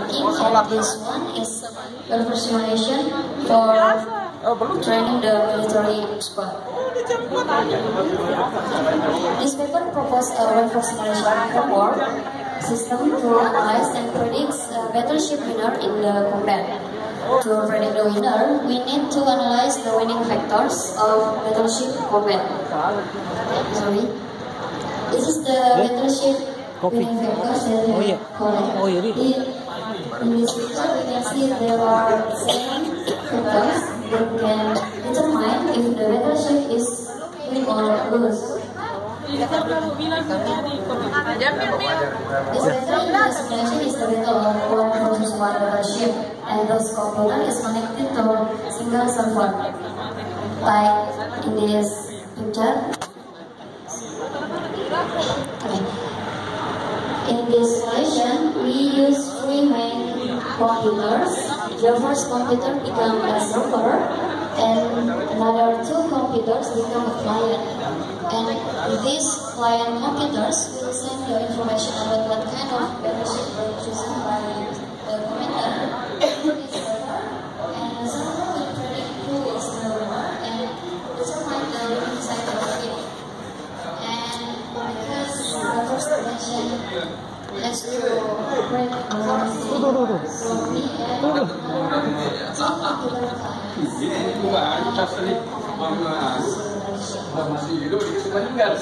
making, and this one is welfare simulation for training the military squad. This paper proposes a welfare simulation framework system to analyze and predict a battleship winner in the combat. To predict the winner, we need to analyze the winning factors of battleship combat. Sorry. This is the battleship winning factors Oh, yeah. Oh, yeah, In, this picture, we can see there are seven factors that can determine if the weather battleship is win or lose. This simulation is the battle of one versus one battleship, and those computer is connected to single server. Like in this picture. Okay. In this simulation, we use three main computers. The first computer become a server, and another two computers become a client. And these client computers will send the information about what kind of battleship they chosen by the commander to this server. And the server will predict who is the winner and determine the winning side of the game. And because the first dimension Jadi, itu baru kita. Masih hidup, itu meninggal.